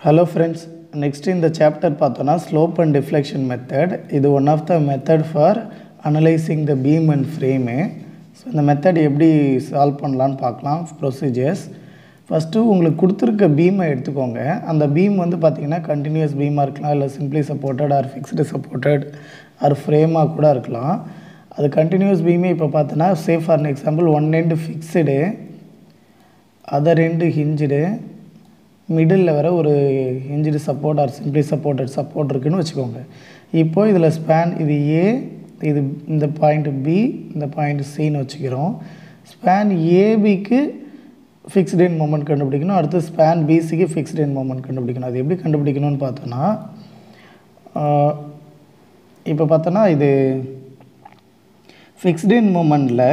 Hello friends next இந்த chapter பார்த்தோன்னா slope and deflection method இது one of the method for analysing the beam and frame so இந்த method எப்படி solve பண்ணலான்னு பார்க்கலாம் ப்ரொசீஜர்ஸ் ஃபஸ்ட்டு உங்களுக்கு கொடுத்துருக்க பீமை எடுத்துக்கோங்க. அந்த பீம் வந்து பார்த்திங்கன்னா கண்டினியூஸ் பீமாக இருக்கலாம் இல்லை simply supported or fixed supported or ஃப்ரேமாக கூட இருக்கலாம். அது கண்டினியூஸ் பீமே இப்போ பார்த்தோன்னா say for example one end fixed other end hinged middle வர ஒரு இன்ஜிரி support or simply supported support இருக்குன்னு வச்சுக்கோங்க. இப்போது இதில் ஸ்பேன் இது ஏ இது இந்த பாயிண்ட் பி இந்த பாயிண்ட் சின்னு வச்சுக்கிறோம். ஸ்பேன் ஏபிக்கு ஃபிக்ஸ்டு இன் மூமெண்ட் கண்டுபிடிக்கணும். அடுத்து ஸ்பேன் பிசிக்கு ஃபிக்ஸ்டு இன் மூமெண்ட் கண்டுபிடிக்கணும். அது எப்படி கண்டுபிடிக்கணும்னு பார்த்தோன்னா இப்போ பார்த்தோன்னா இது ஃபிக்ஸ்டு இன் மூமெண்ட்டில்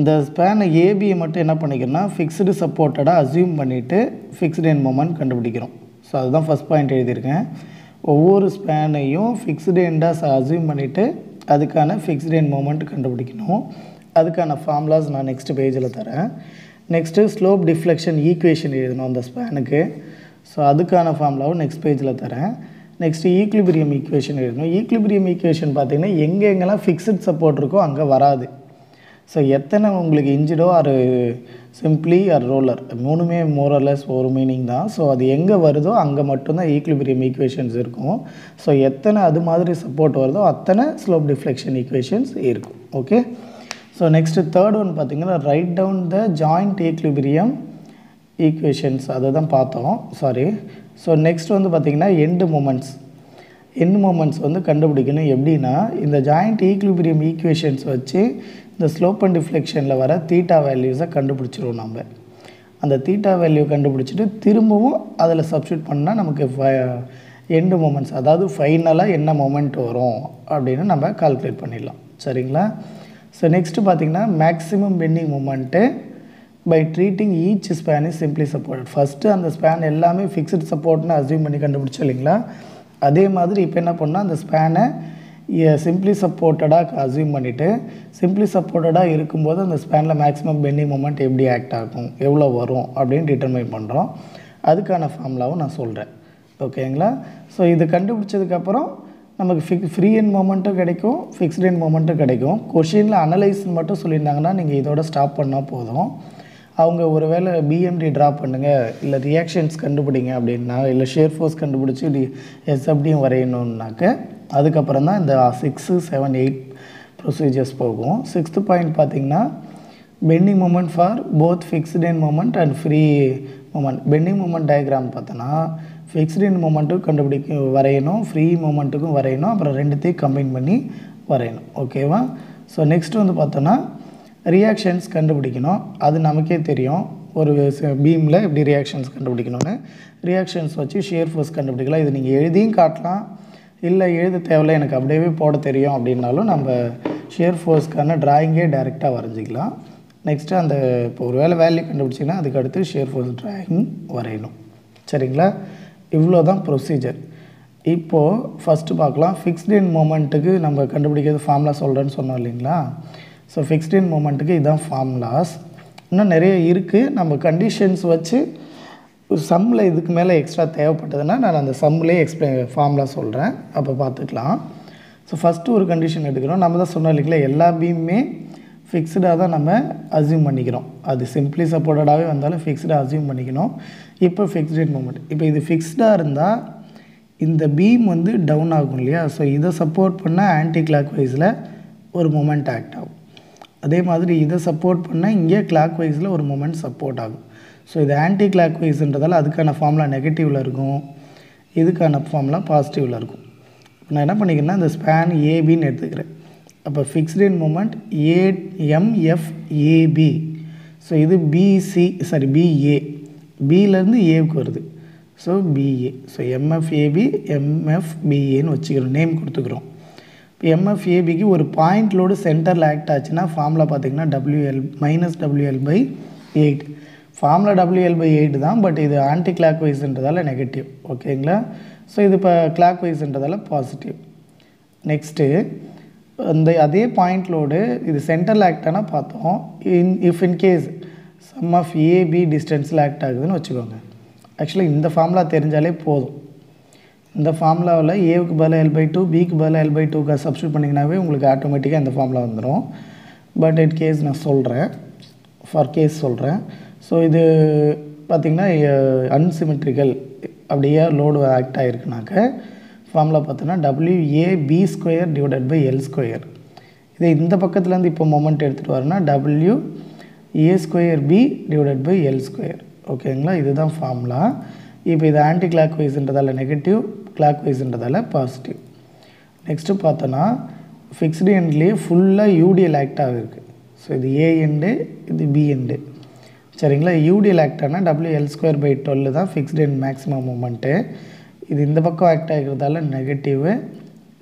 இந்த ஸ்பேனை ஏபியை மட்டும் என்ன பண்ணிக்கிறோன்னா ஃபிக்ஸ்டு சப்போர்ட்டடாக அசியூம் பண்ணிவிட்டு ஃபிக்ஸ்டு இன் மூமெண்ட் கண்டுபிடிக்கிறோம். ஸோ அதுதான் ஃபஸ்ட் பாயிண்ட் எழுதியிருக்கேன். ஒவ்வொரு ஸ்பேனையும் ஃபிக்ஸ்டு எண்டாக அசியூம் பண்ணிவிட்டு அதுக்கான ஃபிக்ஸ்டு இன் மூமெண்ட் கண்டுபிடிக்கணும். அதுக்கான ஃபார்முலாஸ் நான் நெக்ஸ்ட் பேஜில் தரேன். நெக்ஸ்ட்டு ஸ்லோப் டிஃப்ளெக்ஷன் ஈக்குவேஷன் எழுதணும் அந்த ஸ்பேனுக்கு ஸோ அதுக்கான ஃபார்முலாவும் நெக்ஸ்ட் பேஜில் தரேன். நெக்ஸ்ட்டு ஈக்லிபிரியம் ஈக்குவேஷன் எழுதணும். ஈக்லிபிரியம் ஈக்குவேஷன் பார்த்திங்கன்னா எங்கே எங்கெல்லாம் ஃபிக்ஸ்டு சப்போர்ட் இருக்கோ அங்கே வராது. ஸோ எத்தனை உங்களுக்கு இன்ஜிடோ ஆர் சிம்பிளி ஆர் ரோலர் மூணுமே மோரலஸ் ஒரு மீனிங் தான். ஸோ அது எங்கே வருதோ அங்கே மட்டும்தான் ஈக்லிபிரியம் ஈக்குவேஷன்ஸ் இருக்கும். ஸோ எத்தனை அது மாதிரி சப்போர்ட் வருதோ அத்தனை ஸ்லோப் டிஃப்ளெக்ஷன் ஈக்குவேஷன்ஸ் இருக்கும். Okay so next third one பார்த்திங்கன்னா right down the joint equilibrium equations அதை தான் பார்த்தோம். சாரி ஸோ நெக்ஸ்ட் வந்து பார்த்திங்கன்னா எண்டு மூமெண்ட்ஸ் என் மூமெண்ட்ஸ் வந்து கண்டுபிடிக்கணும். எப்படின்னா இந்த ஜாயிண்ட் ஈக்லிபிரியம் ஈக்குவேஷன்ஸ் வச்சு இந்த ஸ்லோப் அண்ட் டிஃப்ளெக்ஷனில் வர தீட்டா வேல்யூஸை கண்டுபிடிச்சிருவோம் நம்ம அந்த தீட்டா வேல்யூ கண்டுபிடிச்சிட்டு திரும்பவும் அதில் சப்ஸ்டியூட் பண்ணால் நமக்கு எண்டு மூமெண்ட்ஸ் அதாவது ஃபைனலாக என்ன மூமெண்ட் வரும் அப்படின்னு நம்ம கால்குலேட் பண்ணிடலாம். சரிங்களா? ஸோ நெக்ஸ்ட்டு பார்த்திங்கன்னா maximum bending moment by treating each span is simply support first அந்த ஸ்பேன் எல்லாமே ஃபிக்ஸ்டு சப்போர்ட்னு அசியூம் பண்ணி கண்டுபிடிச்சோம் இல்லைங்களா? அதே மாதிரி இப்போ என்ன பண்ணால் அந்த ஸ்பேனை சிம்பிளி சப்போர்ட்டடாக அசியூம் பண்ணிவிட்டு சிம்பிளி சப்போர்ட்டடாக இருக்கும்போது அந்த ஸ்பேனில் மேக்ஸிமம் பெண்டிங் மூமெண்ட் எப்படி ஆக்ட் ஆகும் எவ்வளோ வரும் அப்படின்னு டிட்டர்மைன் பண்ணுறோம் அதுக்கான ஃபார்முலாவும் நான் சொல்கிறேன் ஓகேங்களா? ஸோ இது கண்டுபிடிச்சதுக்கப்புறம் நமக்கு ஃபிக் ஃப்ரீ என் மூமெண்ட்டும் கிடைக்கும் ஃபிக்ஸ்டு என் மூமெண்ட்டும் கிடைக்கும். கொஷினில் அனலைஸ்ன்னு மட்டும் சொல்லியிருந்தாங்கன்னா நீங்கள் இதோட ஸ்டாப் பண்ணால் போதும். அவங்க ஒரு வேளை பிஎம்டி ட்ரா பண்ணுங்கள் இல்லை ரியாக்ஷன்ஸ் கண்டுபிடிங்க அப்படின்னா இல்லை ஷேர் ஃபோர்ஸ் கண்டுபிடிச்சி டி எஸ்எப்டியும் வரையணுன்னாக்க அதுக்கப்புறம் தான் இந்த சிக்ஸு செவன் எயிட் ப்ரொசீஜர்ஸ் போகும். சிக்ஸ்த்து பாயிண்ட் பார்த்திங்கன்னா bending moment for both fixed in moment and free moment bending moment diagram பார்த்தோன்னா ஃபிக்ஸ்டு இன் மூமெண்ட்டும் கண்டுபிடிக்க வரையணும் ஃப்ரீ மூமெண்ட்டுக்கும் வரையணும் அப்புறம் ரெண்டுத்தையும் கம்பைன் பண்ணி வரையணும். ஓகேவா ஸோ நெக்ஸ்ட் வந்து பார்த்தோன்னா ரியாக்ஷன்ஸ் கண்டுபிடிக்கணும். அது நமக்கே தெரியும். ஒரு பீமில் எப்படி ரியாக்ஷன்ஸ் கண்டுபிடிக்கணும்னு. ரியாக்ஷன்ஸ் வச்சு ஷேர் ஃபோர்ஸ் கண்டுபிடிக்கலாம். இது நீங்கள் எழுதியும் காட்டலாம். இல்லை எழுத தேவையில்ல எனக்கு அப்படியே போட தெரியும் அப்படின்னாலும் நம்ம ஷேர் ஃபோர்ஸ்க்கான ட்ராயிங்கே டைரெக்டாக வரைஞ்சிக்கலாம். நெக்ஸ்ட்டு அந்த இப்போ ஒரு வேலை வேல்யூ கண்டுபிடிச்சிங்கன்னா அதுக்கு அடுத்து ஷேர் ஃபோர்ஸ் ட்ராயிங் வரையணும். சரிங்களா? இவ்வளோ தான் ப்ரொசீஜர் இப்போது ஃபஸ்ட்டு பார்க்கலாம். ஃபிக்ஸ்டு இன் மூமெண்ட்டுக்கு நம்ம கண்டுபிடிக்கிறது ஃபார்முலா சொல்கிறேன்னு சொன்னோம் இல்லைங்களா? ஸோ ஃபிக்ஸ்டின் மூமெண்ட்டுக்கு இதுதான் ஃபார்ம்லாஸ் இன்னும் நிறைய இருக்குது நம்ம கண்டிஷன்ஸ் வச்சு சம்மில் இதுக்கு மேலே எக்ஸ்ட்ரா தேவைப்பட்டதுன்னா நான் அந்த சம்மிலே எக்ஸ்பிளைன் ஃபார்முலா சொல்கிறேன் அப்போ பார்த்துக்கலாம். ஸோ ஃபஸ்ட்டு ஒரு கண்டிஷன் எடுக்கிறோம். நம்ம தான் சொன்னோம் இல்லைங்களா எல்லா பீமுமே ஃபிக்ஸ்டாக தான் நம்ம அசியூம் பண்ணிக்கிறோம். அது சிம்பிளி சப்போர்ட்டடாகவே வந்தாலும் ஃபிக்ஸ்டாக அசியூம் பண்ணிக்கணும். இப்போ ஃபிக்ஸ்டு மூமெண்ட் இப்போ இது ஃபிக்ஸ்டாக இருந்தால் இந்த பீம் வந்து டவுன் ஆகும் இல்லையா? ஸோ இதை சப்போர்ட் பண்ணால் ஆன்டி கிளாக் வைஸில் ஒரு மூமெண்ட் ஆக்ட் ஆகும். அதே மாதிரி இதை சப்போர்ட் பண்ணால் இங்கே கிளாக் வைஸில் ஒரு மூமெண்ட் சப்போர்ட் ஆகும். ஸோ இது ஆன்டி கிளாக் வைஸ்ன்றதால அதுக்கான ஃபார்முலா நெகட்டிவில் இருக்கும். இதுக்கான ஃபார்முலா பாசிட்டிவில் இருக்கும். நான் என்ன பண்ணிக்கிறேன்னா இந்த ஸ்பேன் ஏபின்னு எடுத்துக்கிறேன். அப்போ ஃபிக்ஸ்டின் மூமெண்ட் ஏ எம்எஃப்ஏபி ஸோ இது பிசி சாரி பிஏ பியிலேருந்து ஏவுக்கு வருது. ஸோ பிஏ ஸோ எம்எஃப்ஏபி எம்எஃப்பிஏன்னு வச்சுக்கிறோம். நேம் கொடுத்துக்கிறோம். எம்எஃப்ஏபிக்கு ஒரு பாயிண்ட் லோடு சென்டரில் ஆக்ட் ஆச்சுன்னா ஃபார்முலா பார்த்திங்கன்னா WL minus WL by eight formula WL by eight தான் பட் இது ஆன்டி கிளாக் வைஸ்ன்றதால நெகட்டிவ் ஓகேங்களா ஸோ இது இப்போ கிளாக் வைஸ்ன்றதால பாசிட்டிவ் நெக்ஸ்ட்டு அந்த அதே பாயிண்ட் லோடு இது சென்டரில் ஆக்டானா பார்த்தோம். In if in case some of AB டிஸ்டன்ஸில் ஆக்ட் ஆகுதுன்னு வச்சுக்கோங்க. ஆக்சுவலி இந்த ஃபார்முலா தெரிஞ்சாலே போதும். இந்த ஃபார்முலாவில் ஏவுக்கு பதிலாக எல் பை டூ பிக்கு பதிலாக எல் பை டூக்கு சப்ஸ்டியூட் பண்ணிங்கனாவே உங்களுக்கு ஆட்டோமேட்டிக்காக இந்த ஃபார்முலா வந்துடும் பட் இட் கேஸ் நான் சொல்கிறேன் ஃபார் கேஸ் சொல்கிறேன் ஸோ இது பார்த்திங்கன்னா அன்சிமெட்ரிக்கல் அப்படியே லோடு ஆக்ட் ஆகிருக்குனாக்க ஃபார்முலா பார்த்தோன்னா W A B square divided by L square இதே இந்த பக்கத்துலேருந்து இப்போ மொமெண்ட் எடுத்துகிட்டு வரேன்னா W A square B divided by L square ஓகேங்களா இதுதான் ஃபார்முலா இப்போ இது ஆன்டி கிளாக் வைஸ்ன்றதால நெகட்டிவ் கிளாக் வைஸ்ன்றதால பாசிட்டிவ் நெக்ஸ்ட்டு பார்த்தோன்னா ஃபிக்ஸ்டு எண்ட்லேயே ஃபுல்லாக யூடிஎல் ஆக்டாக இருக்குது ஸோ இது ஏ எண்டு இது பி எண்டு சரிங்களா? UDL ஆக்டானா W L square by twelve தான் ஃபிக்ஸ்டு எண்ட் மேக்ஸிமம் மூமெண்ட்டு இது இந்த பக்கம் ஆக்ட் ஆகிறதால நெகட்டிவு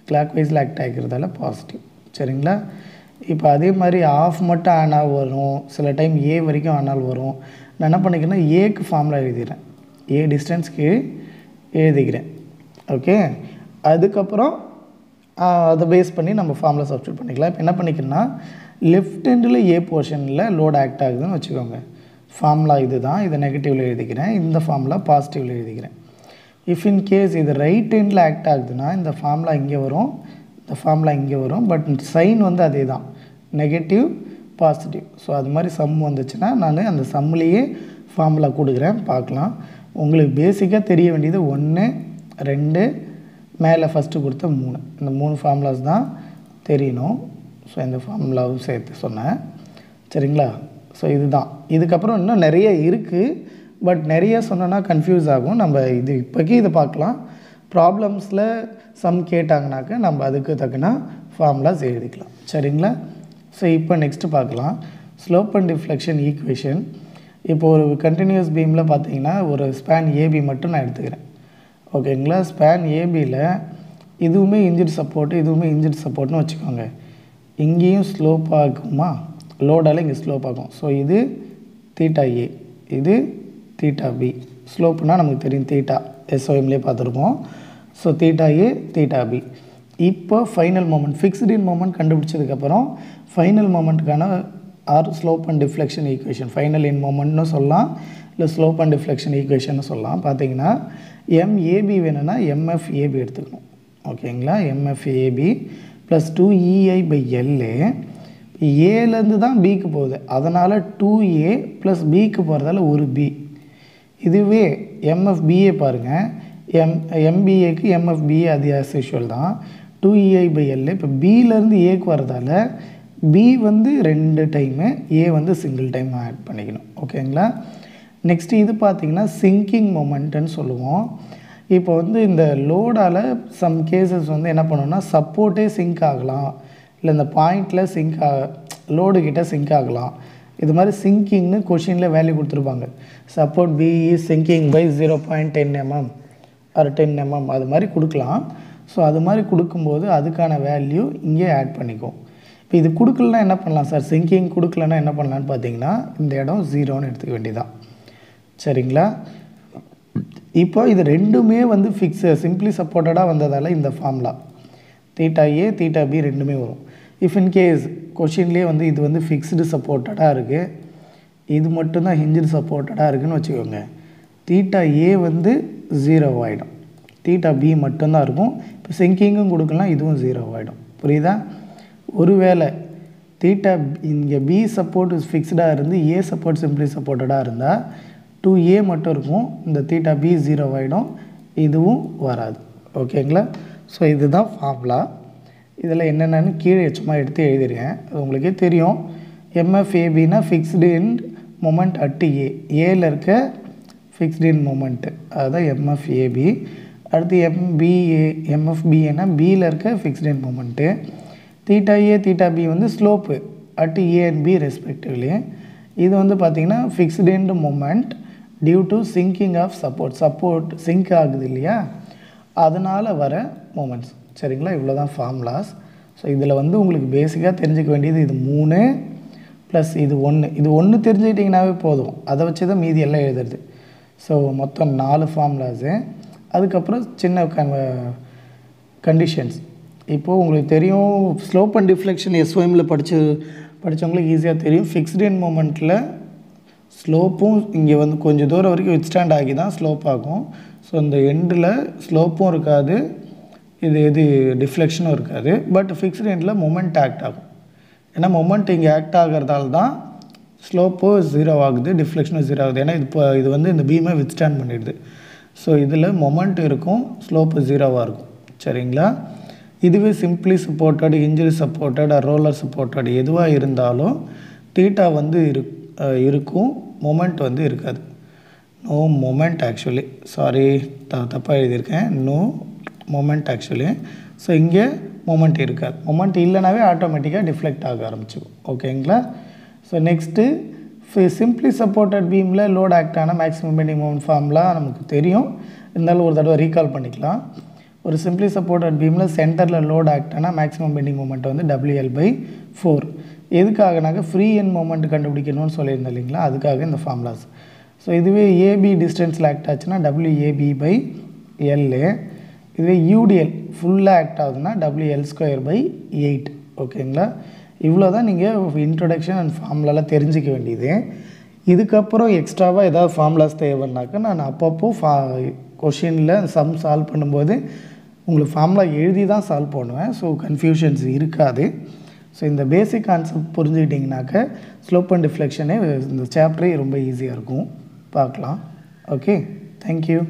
கிளாக் வைஸில் ஆக்ட் ஆகிறதால பாசிட்டிவ் சரிங்களா? இப்போ அதே மாதிரி ஆஃப் மட்டும் ஆனால் வரும். சில டைம் ஏ வரைக்கும் ஆனால் வரும். நான் என்ன பண்ணிக்கிறேன்னா ஏக்கு ஃபார்முலா எழுதிடுறேன். ஏ டிஸ்டன்ஸ்க்கு எழுதிக்கிறேன். ஓகே அதுக்கப்புறம் அதை பேஸ் பண்ணி நம்ம ஃபார்மில் சப்ஸ்டியூட் பண்ணிக்கலாம். இப்போ என்ன பண்ணிக்கிறேன்னா லெஃப்ட் ஹேண்டில் ஏ போர்ஷனில் லோட் ஆக்ட் ஆகுதுன்னு வச்சுக்கோங்க. ஃபார்முலா இது தான் இதை நெகட்டிவில் எழுதிக்கிறேன். இந்த ஃபார்முலா பாசிட்டிவில் எழுதிக்கிறேன். இஃப் இன் கேஸ் இது ரைட் ஹேண்டில் ஆக்ட் ஆகுதுன்னா இந்த ஃபார்முலா இங்கே வரும். இந்த ஃபார்முலா இங்கே வரும். பட் சைன் வந்து அதே தான் நெகட்டிவ் பாசிட்டிவ் ஸோ அது மாதிரி சம் வந்துச்சுன்னா நான் அந்த சம்லேயே ஃபார்முலா கொடுக்குறேன். பார்க்கலாம். உங்களுக்கு பேசிக்காக தெரிய வேண்டியது ஒன்று ரெண்டு மேலே ஃபஸ்ட்டு கொடுத்த மூணு. இந்த மூணு ஃபார்முலாஸ் தான் தெரியணும். ஸோ இந்த ஃபார்முலாவும் சேர்த்து சொன்னேன். சரிங்களா? ஸோ இதுதான். இதுக்கப்புறம் இன்னும் நிறைய இருக்குது பட் நிறைய சொன்னோன்னா கன்ஃபியூஸ் ஆகும். நம்ம இது இப்போக்கி இதை பார்க்கலாம். ப்ராப்ளம்ஸில் சம் கேட்டாங்கனாக்க நம்ம அதுக்கு தக்கன ஃபார்முலாஸ் எழுதிக்கலாம். சரிங்களா? ஸோ இப்போ நெக்ஸ்ட்டு பார்க்கலாம். ஸ்லோப் அண்ட் டிஃப்ளெக்ஷன் ஈக்குவேஷன் இப்போ ஒரு கண்டினியூஸ் பீமில் பார்த்தீங்கன்னா ஒரு ஸ்பேன் ஏபி மட்டும் நான் எடுத்துக்கிறேன். ஓகேங்களா ஸ்பேன் ஏபியில் இதுவுமே இன்ஜின் சப்போர்ட்டு இதுவுமே இன்ஜின் சப்போர்ட்னு வச்சுக்கோங்க. இங்கேயும் ஸ்லோப் ஆகுமா? லோடால் இங்கே ஸ்லோப் ஆகும். ஸோ இது தீட்டா ஏ இது தீட்டா பி ஸ்லோப்புனால் நமக்கு தெரியும் தீட்டா எஸ்ஓஎம்லேயே பார்த்துருப்போம். So theta A theta B இப்போ final moment fixed end moment கண்டுபிடிச்சதுக்கப்புறம் final மூமெண்ட்டுக்கான or slope and deflection equation final end மூமெண்ட்னு சொல்லலாம் இல்லை ஸ்லோப் அண்ட் டிஃப்ளெக்ஷன் ஈக்குவேஷன் சொல்லலாம். பார்த்தீங்கன்னா எம்ஏபி வேணும்னா எம்எஃப்ஏபி எடுத்துக்கணும். ஓகேங்களா? MFAB plus two EI by L ஏலேருந்து தான் பிக்கு போகுது. அதனால் டூ ஏ ப்ளஸ் பிக்கு போகிறதால ஒரு பி இதுவே எம்எஃப்பிஏ பாருங்கள் எம் எம்பிஏக்கு எம்எஃப்பிஏ அது ஆஸ் யூஷுவல் தான். டூ இஐ பை எல் இப்போ பியிலேருந்து ஏக்கு வரதால பி வந்து ரெண்டு டைமு ஏ வந்து சிங்கிள் டைம் ஆட் பண்ணிக்கணும். ஓகேங்களா? நெக்ஸ்ட்டு இது பார்த்திங்கன்னா சிங்கிங் மொமெண்ட்டுன்னு சொல்லுவோம். இப்போ வந்து இந்த லோடால் சம் கேசஸ் வந்து என்ன பண்ணோம்னா சப்போர்ட்டே சிங்க் ஆகலாம். இல்லை இந்த பாயிண்டில் சிங்க் ஆ லோடு கிட்டே சிங்க் ஆகலாம். இது மாதிரி சிங்கிங்னு கொஷினில் வேல்யூ கொடுத்துருப்பாங்க. Support BE sinking by zero point ten mm or ten mm அது மாதிரி கொடுக்கலாம். ஸோ அது மாதிரி கொடுக்கும்போது அதுக்கான வேல்யூ இங்கே ஆட் பண்ணிக்கும். இப்போ இது கொடுக்கலனா என்ன பண்ணலாம் சார் சிங்கிங் கொடுக்கலன்னா என்ன பண்ணலான்னு பார்த்தீங்கன்னா இந்த இடம் ஜீரோன்னு எடுத்துக்க வேண்டியதான் சரிங்களா? இப்போ இது ரெண்டுமே வந்து ஃபிக்ஸு சிம்பிளி சப்போர்ட்டடாக வந்ததால் இந்த formula theta A theta B ரெண்டுமே வரும். இஃப் இன் கேஸ் கொஷின்லேயே வந்து இது வந்து ஃபிக்ஸ்டு சப்போர்ட்டடாக இருக்குது இது மட்டும்தான் ஹிஞ்சு சப்போர்ட்டடாக இருக்குதுன்னு வச்சுக்கோங்க. தீட்டா ஏ வந்து ஜீரோ ஆகிடும் தீட்டா பி மட்டும்தான் இருக்கும். இப்போ சிங்கிங்கும் கொடுக்கலாம் இதுவும் ஜீரோ ஆகிடும் புரியுதா? ஒருவேளை தீட்டா இங்கே பி சப்போர்ட் ஃபிக்ஸ்டாக இருந்து ஏ சப்போர்ட் சிம்பிளி சப்போர்ட்டடாக இருந்தால் டூ ஏ மட்டும் இருக்கும். இந்த தீட்டா பி ஜீரோ ஆகிடும் இதுவும் வராது. ஓகேங்களா ஸோ இதுதான் ஃபார்முலா இதில் என்னென்னு கீழே சும்மா எடுத்து எழுதிருக்கேன் அது உங்களுக்கே தெரியும். எம்எஃப்ஏபின்னா fixed end moment at A ஏல இருக்க ஃபிக்ஸ்டு இன் மொமெண்ட்டு அதுதான் எம்எஃப்ஏபி அடுத்து எம்பிஏ எம்எஃபிஏனா பியில் இருக்க fixed end moment theta A theta B வந்து slope at A and B respectively இது வந்து பார்த்திங்கன்னா fixed end moment due to sinking of support support sink ஆகுது இல்லையா? அதனால் வர மூமெண்ட்ஸ் சரிங்களா? இவ்வளோ தான் ஃபார்ம்லாஸ் ஸோ இதில் வந்து உங்களுக்கு பேசிக்காக தெரிஞ்சுக்க வேண்டியது இது மூணு ப்ளஸ் இது ஒன்று இது ஒன்று தெரிஞ்சுக்கிட்டிங்கனாவே போதும். அதை வச்சு தான் மீதி எல்லாம் எழுதுறது. ஸோ மொத்தம் நாலு ஃபார்முலாஸு அதுக்கப்புறம் சின்ன கண்டிஷன்ஸ் இப்போது உங்களுக்கு தெரியும் ஸ்லோப் அண்ட் டிஃப்ளெக்ஷன் எஸ்ஓஎம்மில் படித்து படித்தவங்களுக்கு ஈஸியாக தெரியும். ஃபிக்ஸ்டு இன் மூமெண்ட்டில் ஸ்லோப்பும் இங்கே வந்து கொஞ்சம் தூரம் வரைக்கும் வித்ஸ்டாண்ட் ஆகி தான் ஸ்லோப் ஆகும். ஸோ இந்த எண்டில் ஸ்லோப்பும் இருக்காது. இது இது டிஃப்ளெக்ஷனும் இருக்காது. பட் ஃபிக்ஸ்டு எண்டில் மொமெண்ட் ஆக்ட் ஆகும். ஏன்னா மொமெண்ட் இங்கே ஆக்ட் ஆகிறதால தான் ஸ்லோப்போ ஜீரோ ஆகுது டிஃப்ளெக்ஷனும் ஜீரோ ஆகுது. ஏன்னா இது இப்போ இது வந்து இந்த பீமை வித்ஸ்டாண்ட் பண்ணிடுது. ஸோ இதில் மொமெண்ட் இருக்கும் ஸ்லோப்பு ஜீரோவாக இருக்கும். சரிங்களா? இதுவே simply supported injury supported roller supported எதுவாக இருந்தாலும் தீட்டா வந்து இருக்கும் இருக்கும். மொமெண்ட் வந்து இருக்காது. No moment actually sorry the தப்பாக எழுதியிருக்கேன். நோ மொமெண்ட் ஆக்சுவலி ஸோ இங்கே மொமெண்ட் இருக்காது. மொமெண்ட் இல்லைனாவே ஆட்டோமேட்டிக்காக டிஃப்ளெக்ட் ஆக ஆரம்பிச்சிக்கும் ஓகேங்களா ஸோ நெக்ஸ்ட்டு சிம்பிளி சப்போர்ட்டட் பீமில் லோட் ஆக்ட் ஆன மேக்ஸிமம் பெண்டிங் மொமெண்ட் ஃபார்ம்லாம் நமக்கு தெரியும். இருந்தாலும் ஒரு தடவை ரீகால் பண்ணிக்கலாம். ஒரு சிம்பிளி சப்போர்ட்டட் பீமில் சென்டரில் லோட் ஆக்ட் ஆனால் மேக்ஸிமம் பெண்டிங் மூமெண்ட் வந்து டபிள்யூஎல் பை ஃபோர் எதுக்காகனாக்க ஃப்ரீ என் மூமெண்ட் கண்டுபிடிக்கணும்னு சொல்லியிருந்தேன் இல்லைங்களா? அதுக்காக இந்த ஃபார்முலாஸ் ஸோ இதுவே ஏபி டிஸ்டன்ஸில் ஆக்ட் ஆச்சுன்னா டபிள்யூஏபி பை எல்லு இதுவே யூடிஎல் ஃபுல்லாக ஆக்ட் ஆகுதுன்னா டபிள்யூஎல் ஸ்கொயர் பை எயிட் ஓகேங்களா? இவ்வளோ தான் நீங்கள் இன்ட்ரொடக்ஷன் அண்ட் ஃபார்முலாலாம் தெரிஞ்சிக்க வேண்டியது. இதுக்கப்புறம் எக்ஸ்ட்ராவாக ஏதாவது ஃபார்முலாஸ் தேவைன்னாக்கா நான் அப்பப்போ ஃபா கொஷினில் சம் சால்வ் பண்ணும்போது உங்களுக்கு ஃபார்முலா எழுதி தான் சால்வ் பண்ணுவேன். ஸோ கன்ஃபியூஷன்ஸ் இருக்காது. ஸோ இந்த பேசிக் கான்செப்ட் புரிஞ்சுக்கிட்டிங்கனாக்க ஸ்லோப் அண்ட் டிஃப்ளெக்ஷனே இந்த சாப்டரே ரொம்ப ஈஸியாக இருக்கும். பார்க்கலாம். Okay thank you